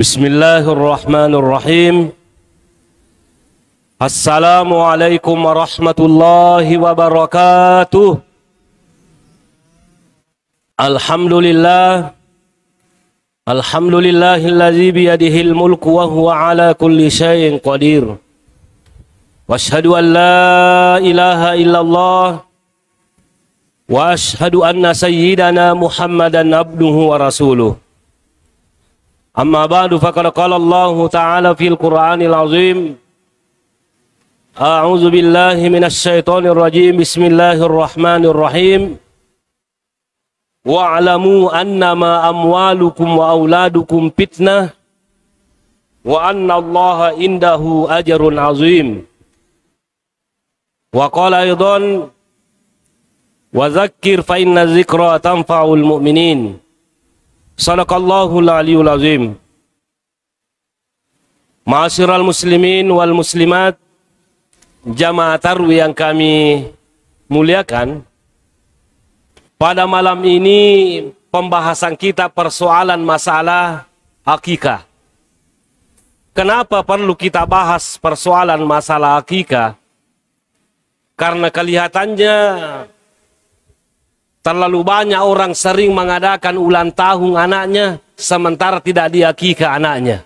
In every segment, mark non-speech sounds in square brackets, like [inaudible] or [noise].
بسم الله الرحمن الرحيم السلام عليكم ورحمة الله وبركاته الحمد لله الحمد لله الذي بيده الملك وهو على كل شيء قدير واشهد ان لا اله الا الله واشهد ان سيدنا محمدا عبده ورسوله أما بعد فقد قال الله تعالى في القرآن العظيم أعوذ بالله من الشيطان الرجيم بسم الله الرحمن الرحيم واعلموا أنما أموالكم وأولادكم فتنة وأن الله عنده أجر عظيم Wa qala aidan wa zakkir fa inna dzikra tanfa'ul mu'minin. Sadaqallahu al-aliyul azim. Ma'asyiral muslimin wal muslimat jamaah tarwi yang kami muliakan pada malam ini pembahasan kita persoalan masalah akikah. Kenapa perlu kita bahas persoalan masalah akikah? Karena kelihatannya Terlalu banyak orang sering mengadakan ulang tahun anaknya sementara tidak diakika anaknya.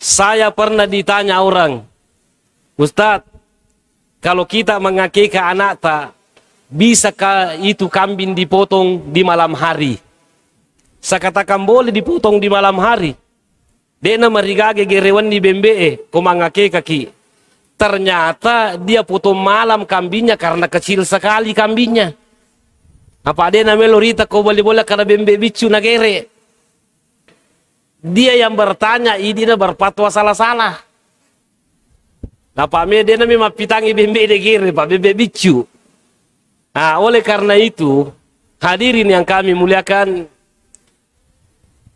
Saya pernah ditanya orang, Ustadz, kalau kita mengakika anak tak, bisakah itu kambing dipotong di malam hari? Saya katakan boleh dipotong di malam hari. Dia nama rigage gerewan di bembe, kau mengakika ki. Ternyata dia foto malam kambingnya karena kecil sekali kambingnya. Apa ada namanya lorita kau boleh boleh karena bembe bicu nagere. Dia yang bertanya, ini berpatwa salah-salah. Apa me dia namanya pitangi bembe negere, pak bembe bicu. Nah, oleh karena itu, hadirin yang kami muliakan,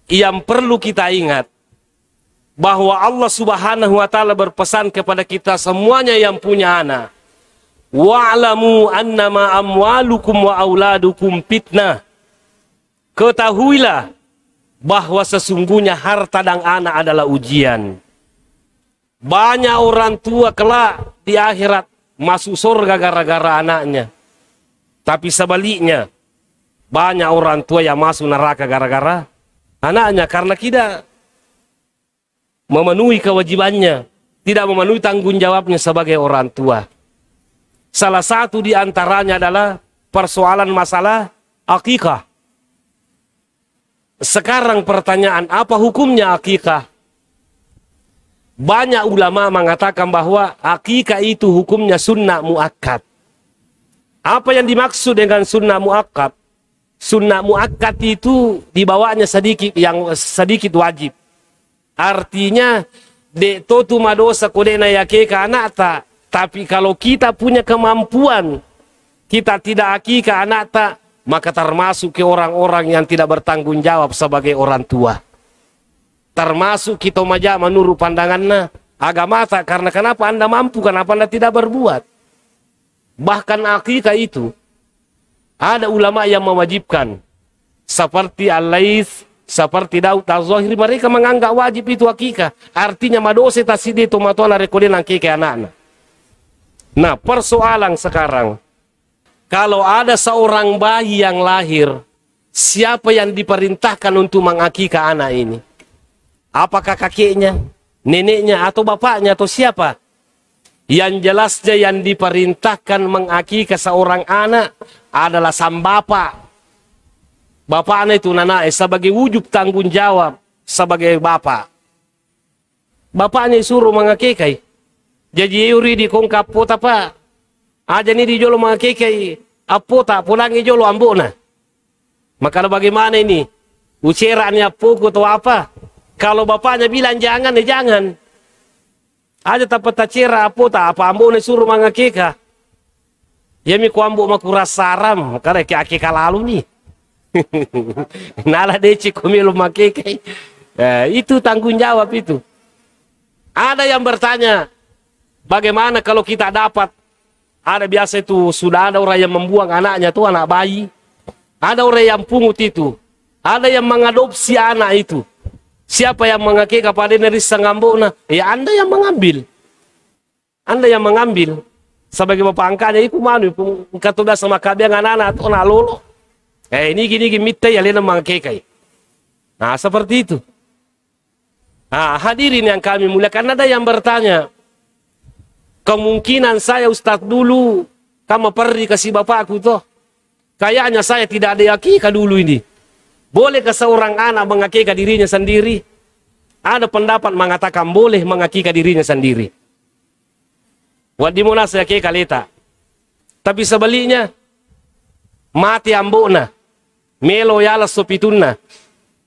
yang perlu kita ingat, bahwa Allah Subhanahu wa taala berpesan kepada kita semuanya yang punya anak. Wa'lamu annama amwalukum wa auladukum fitnah. Ketahuilah bahwa sesungguhnya harta dan anak adalah ujian. Banyak orang tua kelak di akhirat masuk surga gara-gara anaknya. Tapi sebaliknya, banyak orang tua yang masuk neraka gara-gara anaknya karena kita memenuhi kewajibannya, tidak memenuhi tanggung jawabnya sebagai orang tua. Salah satu di antaranya adalah persoalan masalah akikah. Sekarang pertanyaan, apa hukumnya akikah? Banyak ulama mengatakan bahwa akikah itu hukumnya sunnah muakkad. Apa yang dimaksud dengan sunnah muakkad? Sunnah muakkad itu dibawanya sedikit yang sedikit wajib. Artinya de totu madosa kodena yake ke anak tak. Tapi kalau kita punya kemampuan, kita tidak akika anak tak, maka termasuk ke orang-orang yang tidak bertanggung jawab sebagai orang tua. Termasuk kita maja menurut pandangannya agama tak karena kenapa anda mampu, kenapa anda tidak berbuat. Bahkan akikah itu ada ulama yang mewajibkan seperti Al-Laits seperti Daud al-Zahiri mereka menganggap wajib itu akikah. Artinya madose tasidi tomatola rekodin akikah anak-anak. Nah persoalan sekarang. Kalau ada seorang bayi yang lahir. Siapa yang diperintahkan untuk mengakikah anak ini? Apakah kakeknya, neneknya, atau bapaknya, atau siapa? Yang jelasnya yang diperintahkan mengakikah seorang anak adalah sang bapak Bapaknya itu nana sebagai wujud tanggung jawab sebagai bapak. Bapaknya suruh mengakikai. Jadi yuri di kongkap pota pa. Aja ni di jolo mengakikai. Apota pulangi jolo ambona. Maka bagaimana ini? Ucerannya pukul atau apa? Kalau bapaknya bilang jangan, ya jangan. Aja tak cera apota apa ambona suruh mengakika. Ya mi ku ambo makuras saram. Karena akika lalu nih. [laughs] Nala deci kumilu makeke. Eh, itu tanggung jawab itu. Ada yang bertanya, Bagaimana kalau kita dapat ada biasa itu sudah ada orang yang membuang anaknya tuh anak bayi. Ada orang yang pungut itu. Ada yang mengadopsi anak itu. Siapa yang mengakek kepada dari sangambona? Ya anda yang mengambil. Anda yang mengambil. Sebagai bapak angkanya itu manu. Kata sama kabiang anak-anak atau anak lolo. Eh ini gini gini ya lena mengakek. Nah seperti itu. Nah, hadirin yang kami muliakan ada yang bertanya, kemungkinan saya Ustadz dulu kamu pergi kasih bapakku toh kayaknya saya tidak ada akikah dulu ini boleh ke seorang anak mengakikah dirinya sendiri ada pendapat mengatakan boleh mengakikah dirinya sendiri wadimuna saya akikah leta tapi sebaliknya mati ambona melo yala sopitunna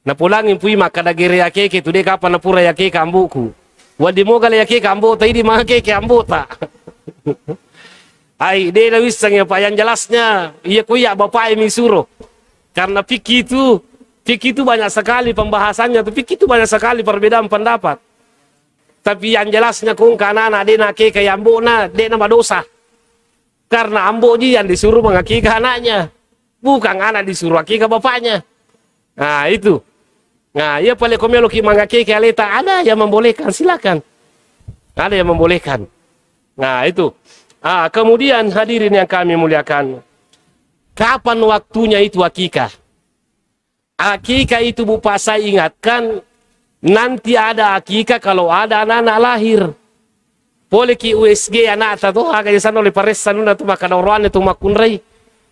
na pulangin pui makada gere akeke tu de kapan na pura akeke ambuku Wadi mo kali yake kambo ta ini mah ke ta. Ai de na wisang ya pak yang jelasnya iya kuya bapak ini suruh. Karena fikih itu fikih itu banyak sekali pembahasannya, tapi fikih itu banyak sekali perbedaan pendapat. Tapi yang jelasnya kung kana anak de na ke ke ambo na de na dosa. Karena ambo ji yang disuruh mengakikah anaknya. Bukan anak disuruh akikah bapaknya. Nah itu. Nah, ya pale komelo ki mangake ke aleta ada yang membolehkan, silakan. Ada yang membolehkan. Nah, itu. Ah, kemudian hadirin yang kami muliakan. Kapan waktunya itu akikah? Akikah itu Bupa saya ingatkan nanti ada akikah kalau ada anak-anak lahir. Boleh ki USG anak atau agak sana oleh paresan itu makan orang itu makunrai.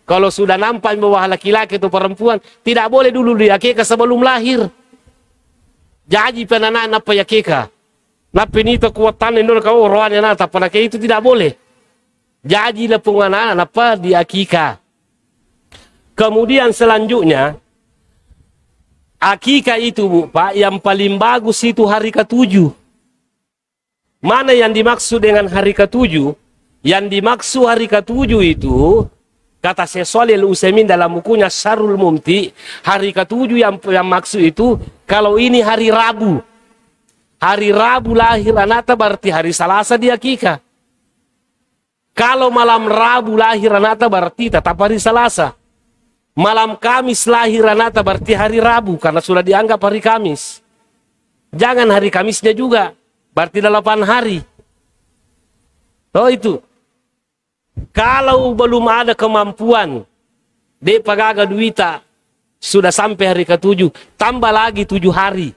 Kalau sudah nampak bahwa laki-laki itu perempuan, tidak boleh dulu diakikah sebelum lahir. Jadi penana napa ya keka. Napa ini kekuatan ini kau rohan yang nata pada itu tidak boleh. Jadi lepungan napa di akika. Kemudian selanjutnya akika itu bu pak yang paling bagus itu hari ketujuh. Mana yang dimaksud dengan hari ketujuh? Yang dimaksud hari ketujuh itu Kata Syekh Usemin dalam bukunya Syarul Mumti, hari ketujuh yang, yang maksud itu, kalau ini hari Rabu. Hari Rabu lahir anaknya berarti hari Selasa dia kika. Kalau malam Rabu lahir anaknya berarti tetap hari Selasa. Malam Kamis lahir anaknya berarti hari Rabu karena sudah dianggap hari Kamis. Jangan hari Kamisnya juga, berarti delapan hari. Oh itu. Kalau belum ada kemampuan, de pagaga duita sudah sampai hari ke-7, tambah lagi tujuh hari.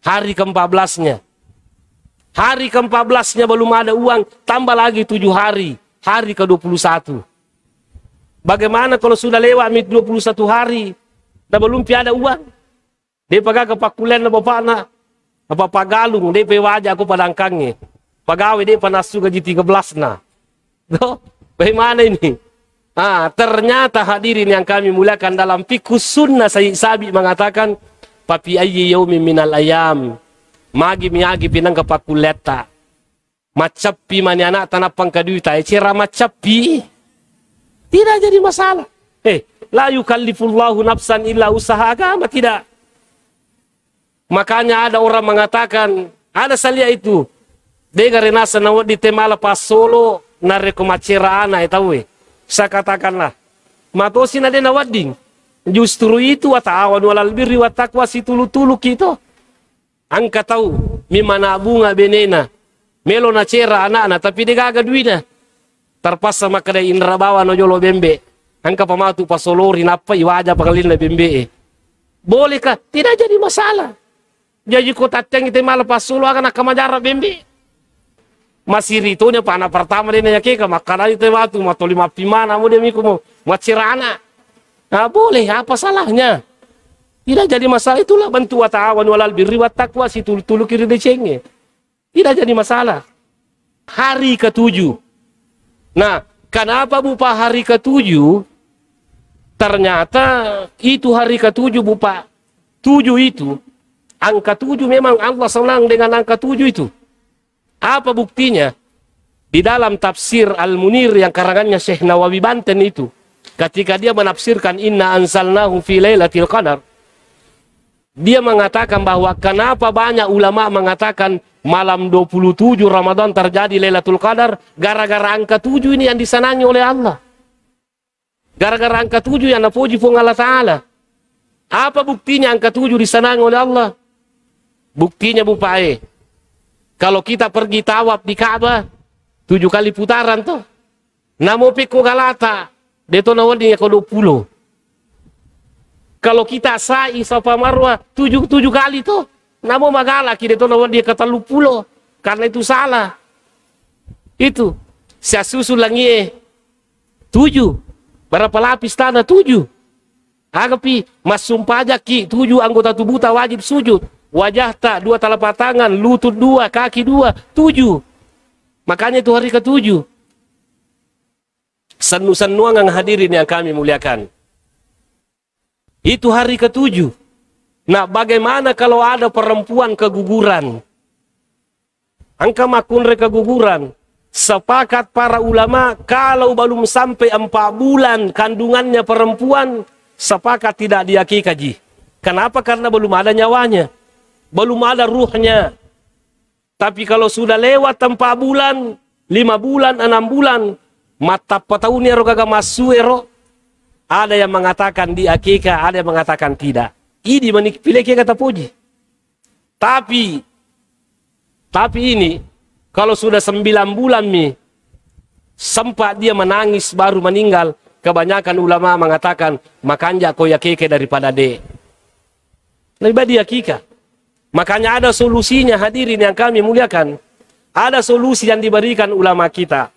Hari ke-14-nya. Hari ke-14-nya belum ada uang, tambah lagi tujuh hari. Hari ke-21. Bagaimana kalau sudah lewat 21 hari, dan belum ada uang? Dia pagaga pakulen na bapak. Apa pagalung, dia pe wajah aku padangkangnya. Pagawe dia panas juga di 13 na. No? Bagaimana ini? Ah, ternyata hadirin yang kami muliakan dalam fikih sunnah Sayyid Sabi mengatakan papi ayyi yaumi minal ayam. Magi miagi pinang kapakuleta macapi mani anak tanapang kaduita e macapi tidak jadi masalah. Eh la yukallifullahu nafsan illa usaha agama tidak. Makanya ada orang mengatakan ada salia itu. Dengar nasa nawat di temala pas solo nare ko ana itawe. Saya katakanlah, matosi na din nawading. Justru itu wata'awan walal birri wa taqwa si tulu-tulu kito. Angka tahu, mimana bunga benena. Melo na cera anak-anak, tapi dia gaga duina. Terpaksa makada indra bawa no jolo bembe. Angka pamatu pasolori napa iwaja pangalin na bembe. Bolehkah? Tidak jadi masalah. Jadi kota teng itu malah pasolo akan akan bembe masih ritonya pana pertama dia nanya keka makana itu waktu mato lima pimana mau dia miku mau macirana nah boleh apa salahnya? Tidak jadi masalah itulah bantu wa ta'awan walal birri wa taqwa si tulu tulu kiri decengnya tidak jadi masalah. Hari ketujuh. Nah kenapa bupa hari ketujuh? Ternyata itu hari ketujuh bupa tujuh itu angka tujuh memang Allah senang dengan angka tujuh itu apa buktinya? Di dalam tafsir Al-Munir yang karangannya Syekh Nawawi Banten itu, ketika dia menafsirkan inna anzalnahu fi lailatul qadar, dia mengatakan bahwa kenapa banyak ulama mengatakan malam 27 Ramadan terjadi Lailatul Qadar gara-gara angka 7 ini yang disenangi oleh Allah. Gara-gara angka 7 yang napuji pun Allah Ta'ala. Apa buktinya angka 7 disenangi oleh Allah? Buktinya Bu Pae. Kalau kita pergi tawaf di Ka'bah, tujuh kali putaran tuh. Namo piko galata, deto nawadi ko 20. Kalau kita sa'i Safa Marwah tujuh, tujuh kali tuh. Namo magala kita itu nawan dia kata lupulo. Karena itu salah. Itu. Saya susul lagi tujuh. Berapa lapis tanah? Tujuh. Agapi, mas sumpah ki, tujuh anggota tubuh tak wajib sujud. Wajah tak, dua telapak tangan, lutut dua, kaki dua, tujuh. Makanya itu hari ketujuh. Senu-senuang yang hadirin yang kami muliakan. Itu hari ketujuh. Nah, bagaimana kalau ada perempuan keguguran? Angka makunre keguguran. Sepakat para ulama, kalau belum sampai empat bulan kandungannya perempuan, sepakat tidak diakikaji. Kenapa? Karena belum ada nyawanya. Belum ada ruhnya. Tapi kalau sudah lewat empat bulan, lima bulan, enam bulan, mata petaunya rogaga masuero, ada yang mengatakan di akikah, ada yang mengatakan tidak. Ini pilih kata puji. Tapi, tapi ini, kalau sudah sembilan bulan nih, sempat dia menangis baru meninggal, kebanyakan ulama mengatakan, makanya kau yakike daripada de. Lebih baik dia kika. Makanya ada solusinya hadirin yang kami muliakan. Ada solusi yang diberikan ulama kita.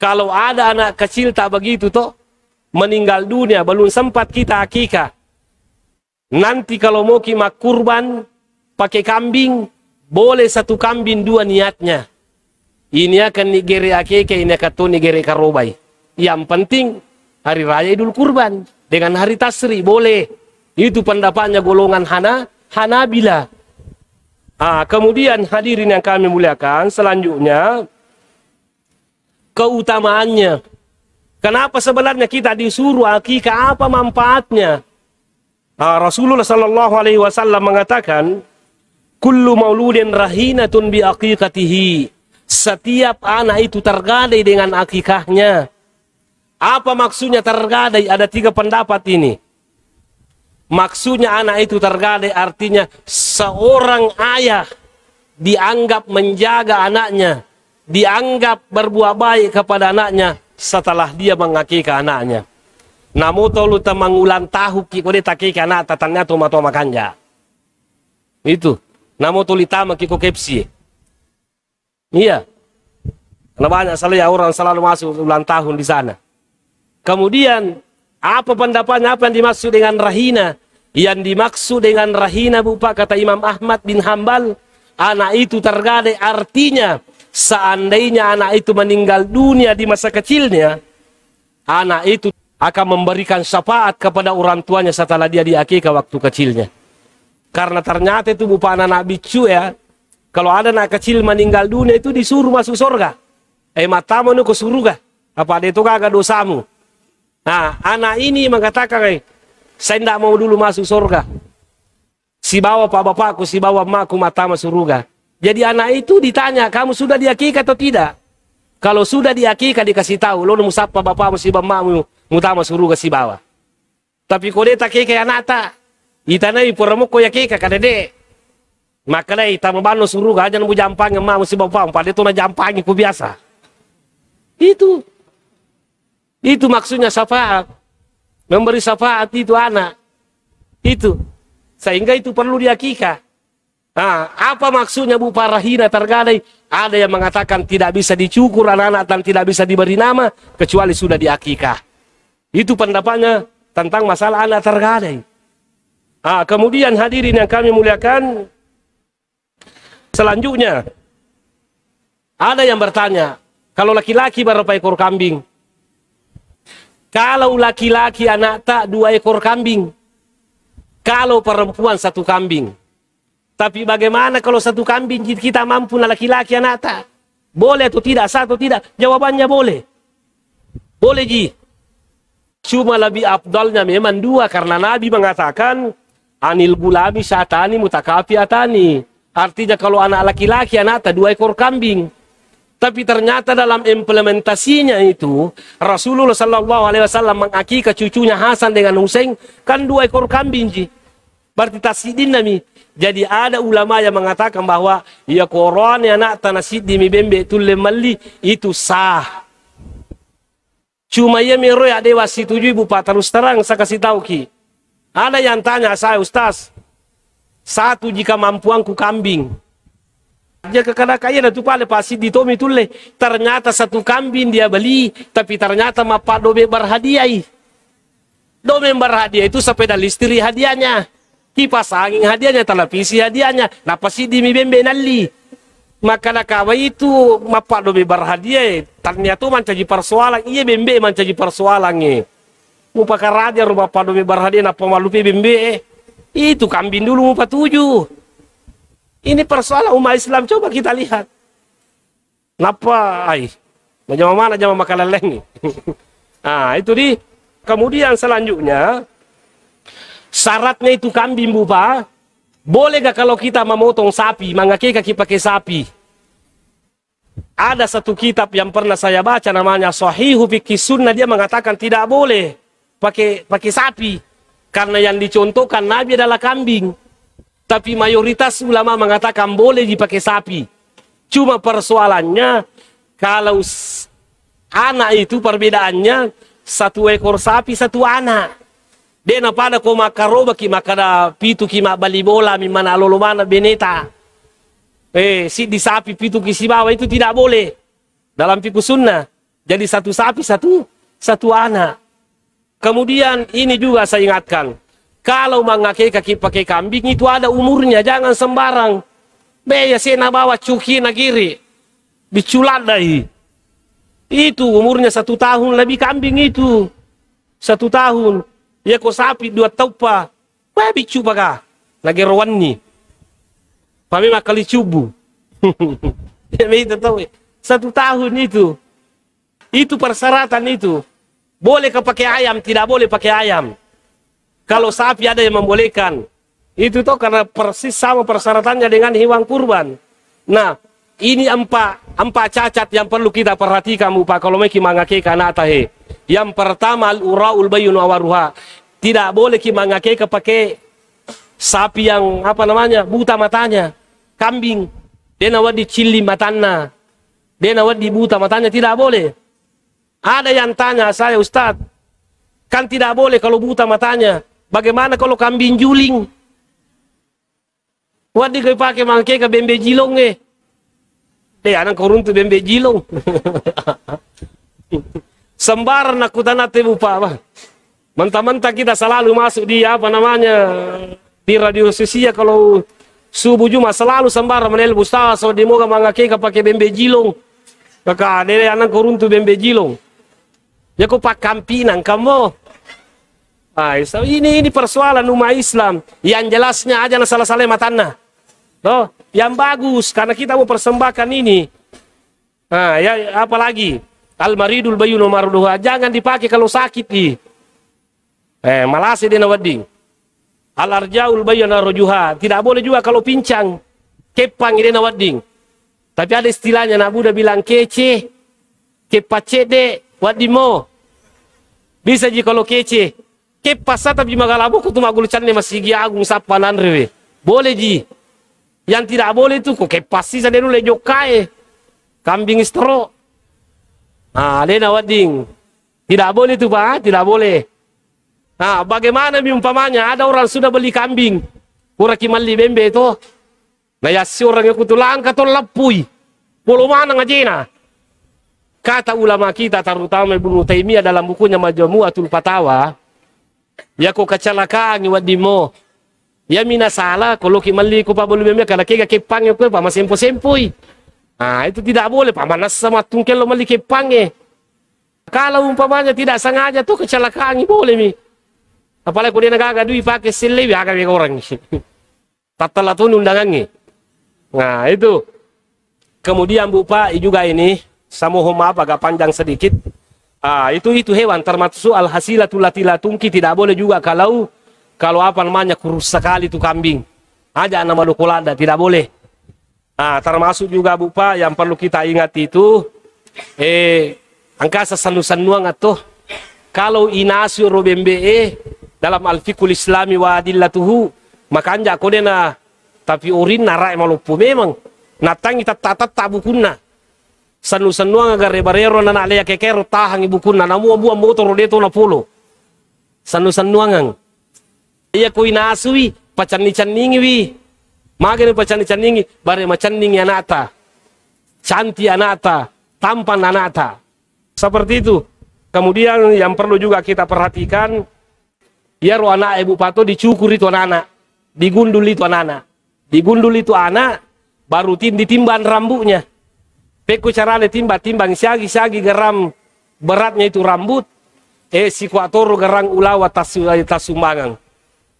Kalau ada anak kecil tak begitu toh, meninggal dunia belum sempat kita akikah. Nanti kalau mau kima kurban pakai kambing, boleh satu kambing dua niatnya. Ini akan nigeri akikah, ini akan tuh nigeri karobai. Yang penting hari raya idul kurban dengan hari tasri boleh. Itu pendapatnya golongan Hana, Hanabila. Ah, kemudian hadirin yang kami muliakan, selanjutnya keutamaannya Kenapa sebenarnya kita disuruh akikah? Apa manfaatnya? Nah, Rasulullah Sallallahu Alaihi Wasallam mengatakan, "Kullu mauludin rahinatun bi akikatihi." Setiap anak itu tergadai dengan akikahnya. Apa maksudnya tergadai? Ada tiga pendapat ini. Maksudnya anak itu tergadai artinya seorang ayah dianggap menjaga anaknya, dianggap berbuat baik kepada anaknya, setelah dia mengakika anaknya. Namu tolu mangulan tahu ki kode takiki anak tatanya toma toma kanja. Itu. Namu tolu tama kiko kepsi. Iya. Karena banyak selalu ya orang selalu masuk ulang tahun di sana. Kemudian apa pendapatnya apa yang dimaksud dengan rahina? Yang dimaksud dengan rahina bupa kata Imam Ahmad bin Hambal anak itu tergadai artinya seandainya anak itu meninggal dunia di masa kecilnya, anak itu akan memberikan syafaat kepada orang tuanya setelah dia diakikah waktu kecilnya. Karena ternyata itu bukan anak bicu ya. Kalau ada anak kecil meninggal dunia itu disuruh masuk surga. Eh matamu ke surga. Apa ada itu kagak dosamu. Nah anak ini mengatakan eh, saya tidak mau dulu masuk surga. Si bawa pak bapakku, si bawa emakku mata masuk surga. Jadi anak itu ditanya, kamu sudah diakikah atau tidak? Kalau sudah diakikah dikasih tahu, lo musapa bapak si bamamu mutama ke si bawa. Tapi kau dia tak kike anak tak, itana i poramu ko yakika kada de. Maka dai ita mabano suruh aja nemu jampang ma si bapak, pada itu na jampang ku biasa. Itu. Itu maksudnya syafaat. Memberi syafaat itu anak. Itu. Sehingga itu perlu diakikah. Nah, apa maksudnya Bu Parahina tergadai? Ada yang mengatakan tidak bisa dicukur anak-anak dan tidak bisa diberi nama kecuali sudah diakikah. Itu pendapatnya tentang masalah anak tergadai. Ah, kemudian hadirin yang kami muliakan, selanjutnya ada yang bertanya, kalau laki-laki berapa ekor kambing? Kalau laki-laki anak tak dua ekor kambing, kalau perempuan satu kambing. Tapi bagaimana kalau satu kambing kita mampu laki-laki anak tak? Boleh atau tidak? Satu tidak? Jawabannya boleh. Boleh ji. Cuma lebih abdalnya memang dua karena Nabi mengatakan anil gulami satani mutakafi atani. Artinya kalau anak laki-laki, anak dua ekor kambing. Tapi ternyata dalam implementasinya itu Rasulullah Sallallahu Alaihi Wasallam mengakikah cucunya Hasan dengan Hussein kan dua ekor kambing ji. Berarti tasidin nami. Jadi ada ulama yang mengatakan bahwa ya Quran ya anak tanah sidi mi bembe tulle mali itu sah. Cuma ya mero ya dewa tujuh ibu pak terus terang saya kasih tahu ki. Ada yang tanya saya Ustaz, satu jika mampuanku kambing. Jika kada kaya na tu pale pasti di tomi tulle. Ternyata satu kambing dia beli, tapi ternyata mapa dobe berhadiah. Dobe berhadiah itu sepeda listrik hadiahnya. Kipas angin hadiahnya, televisi hadiahnya. Napa sih di bembe nali. Maka nak itu mapa dobe berhadiah. Ternyata mencaji persoalan. Iya bembe mencaji persoalan. Mupa raja rumah padobe berhadiah napa malupi bembe. Itu kambing dulu empat tujuh. Ini persoalan umat Islam. Coba kita lihat. Napa? Ay, mana jama makan leleng nah, [laughs] itu di. Kemudian selanjutnya, syaratnya itu kambing bupa. Boleh gak kalau kita memotong sapi, mengakui kaki pakai sapi? Ada satu kitab yang pernah saya baca namanya Sahihu Fikih Sunnah dia mengatakan tidak boleh pakai pakai sapi. Karena yang dicontohkan Nabi adalah kambing. Tapi mayoritas ulama mengatakan boleh dipakai sapi. Cuma persoalannya kalau anak itu perbedaannya satu ekor sapi satu anak. Dia pada ko makaroba ki makada pitu ki bali bola mi mana lolo mana beneta. Eh si di sapi pitu ki si bawa itu tidak boleh dalam fikih sunnah. Jadi satu sapi satu satu anak. Kemudian ini juga saya ingatkan. Kalau mengakai kaki pakai kambing itu ada umurnya, jangan sembarang. Beya sena bawa cuki nagiri. Diculadai. Itu umurnya satu tahun lebih kambing itu. Satu tahun. Ya kok sapi dua taupa. Wah bicu baka. Lagi rawani. Pami makali cubu. [laughs] ya tahu. Satu tahun itu. Itu persyaratan itu. Boleh ke pakai ayam, tidak boleh pakai ayam. Kalau sapi ada yang membolehkan. Itu tuh karena persis sama persyaratannya dengan hewan kurban. Nah, ini empat, empat cacat yang perlu kita perhatikan Pak kalau mau mangake tahe. Yang pertama al-uraul bayun awaruha. Tidak boleh ki mangake pakai sapi yang apa namanya? buta matanya. Kambing. Dia nawat di cili matanya. Dia nawat di buta matanya tidak boleh. Ada yang tanya saya, Ustadz, kan tidak boleh kalau buta matanya. Bagaimana kalau kambing juling? Wadi kau pakai mangke ke bembe jilong eh. Eh, anak korun tu bembe jilong. [laughs] Sembaran aku tanah tebu pak. Mentah-mentah kita selalu masuk di apa namanya di radio sosial kalau subuh Jumat selalu sembarang menel Ustaz so demo mangake pakai bembe jilong. Kakak ada anak korun tu bembe jilong. Ya kau pak kampinan kamu. Ah, ini ini persoalan umat Islam. Yang jelasnya aja na salah-salah matana. Toh, yang bagus karena kita mau persembahkan ini. Nah, ya apalagi al-maridul bayunu marduha jangan dipakai kalau sakit di. Eh, malasi dia nawading. Al-arjaul bayuna rojuha tidak boleh juga kalau pincang. Kepang ini nawading. Tapi ada istilahnya Nabi udah bilang kece, kepacede, wadimo. Bisa ji kalau kece. Ke pasata bi magalabo kutu magulu channe masigi agung sapanan rewe. Boleh ji. Yang tidak boleh itu kok kepasi sa dulu lejo kae. Kambing istro. Ah, lena wading. Tidak boleh itu Pak, tidak boleh. Nah, bagaimana umpamanya ada orang sudah beli kambing. Kuraki mali bembe itu. Nah, ya si orang yang kutulang kato lapui. Polo mana ngajena. Kata ulama kita terutama Ibnu Taimiyah dalam bukunya Majmu'atul Fatawa, ya ko kecelakaan wadi mo. Ya mina salah kalau kimali ko pa belum ya kalau kega kepang ko pa masempo sempoi. Ah itu tidak boleh manas sama tungkel lo mali kepang. Kalau umpamanya tidak sengaja tuh kecelakaan boleh mi. Apalagi kalau dia nagaga dui pakai sile ya agak orang. [laughs] Tatala tuh undangannya. Nah itu. Kemudian Bu Pak juga ini samuhum apa agak panjang sedikit. Ah, itu itu hewan termasuk al hasilatul latila tungki tidak boleh juga kalau kalau apa namanya kurus sekali itu kambing. Aja nama lukulada tidak boleh. Nah, termasuk juga Bupa yang perlu kita ingat itu eh angka sesanu-sanuang atau kalau inasio robembe eh dalam al-fiqhul islami wa adillatuhu maka anja kode na tapi urin narai malupu memang natang kita tata tabukuna sanu-sanuang agar rebarero na nalea kekero tahang ibukuna namu abu motor deto na polo sanu-sanuangang iya ko inasui pacan-caningi wi Magani pacani-caningi, bare macaningi anata. Canti anata, tampan anata. Seperti itu. Kemudian yang perlu juga kita perhatikan, ya anak ibu pato dicukur itu anak-anak. Digundul itu anak-anak. Digundul itu anak, baru tim ditimbang rambutnya. Peko carane timba timbang siagi-siagi geram beratnya itu rambut. Eh si kuatoro gerang ulawa tasumbangan.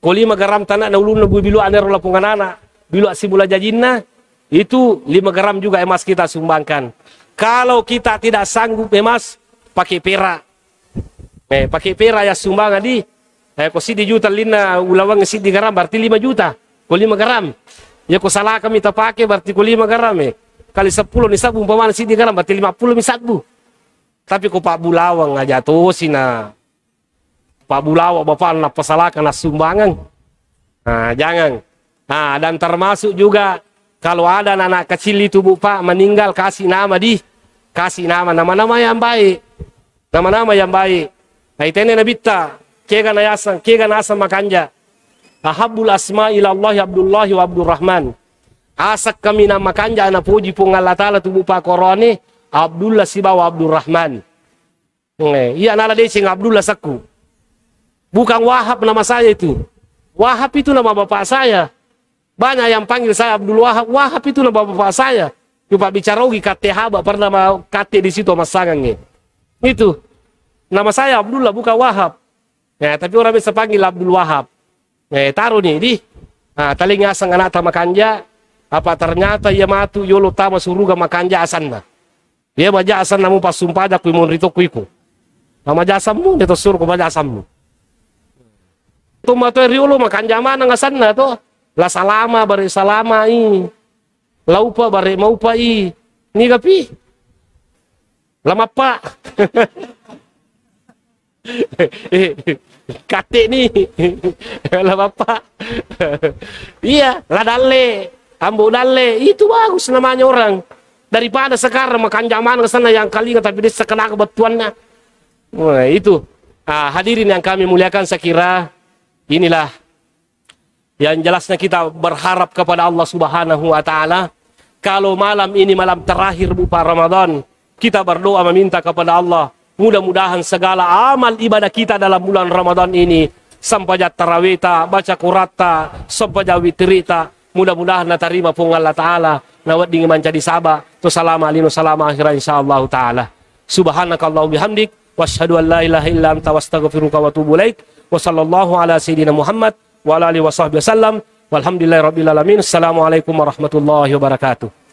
Kolima geram tanah na ulun lebu bilu ane rola anak bila simula jajinna itu 5 gram juga emas kita sumbangkan. Kalau kita tidak sanggup emas, pakai perak. Eh, pakai perak ya sumbangan di. Eh, kau di juta lina ulawang di gram berarti 5 juta. Kau 5 gram. Ya kau salah kami tak pakai berarti kau 5 gram eh. Kali 10 nih sabu umpamanya di gram berarti 50 misat bu. Tapi kau pak bulawang aja tuh sina. Pak bulawang bapak nak pesalah karena sumbangan. Nah, jangan. Nah, dan termasuk juga kalau ada anak kecil itu Bu Pak meninggal kasih nama di kasih nama nama-nama yang baik. Nama-nama yang baik. Nah, itu Nabi ta kega nayasan kega nasa makanja. Ahabul asma ila Allah wa Abdurrahman. Asak kami nama kanja anak puji pun Allah Ta'ala tu Pak Koroni Abdullah Sibawa Abdurrahman. Iya nala desing Abdullah saku. Bukan Wahab nama saya itu. Wahab itu nama bapak saya. Banyak yang panggil saya Abdul Wahab. Wahab itu nama bapak saya. Coba bicara lagi kate haba pernah mau kate di situ mas sangang Itu. Nama saya Abdullah bukan Wahab. Ya, tapi orang bisa panggil Abdul Wahab. Ya, taruh nih di. Nah, tali ngasang anak tama kanja. Apa ternyata ia matu yolo tama suruga makanja asan na. Ia baja asan namu pas sumpah kuimun rito kuiku. Nama jasammu, dia suruh ke jasammu. Tumato riolo makanja mana ngasan na to. La salama bare salama i. Laupa bare maupa i. Ni gapi. Lama pa. [laughs] Kate ni. [laughs] Lama pa. [laughs] iya, la dalle. Ambo dalle. Itu bagus namanya orang. Daripada sekarang makan zaman ke sana yang kali tapi dia sekena kebetulannya. Wah, itu. Ah, hadirin yang kami muliakan saya kira inilah yang jelasnya kita berharap kepada Allah Subhanahu wa taala kalau malam ini malam terakhir buka Ramadan, kita berdoa meminta kepada Allah mudah-mudahan segala amal ibadah kita dalam bulan Ramadan ini sampai tarawita, baca kurata, sampai witrita, mudah-mudahan terima pun Allah Ta'ala nawat dingin mencari sabah tu salama alinu salama akhirah insyaallah ta'ala subhanakallahu bihamdik wasyhadu an la ilaha illa anta wastaghfiruka wa atubu ilaik wa sallallahu ala sayyidina Muhammad wa ala alihi wasallam. Walhamdulillahirabbil alamin. Assalamualaikum warahmatullahi wabarakatuh.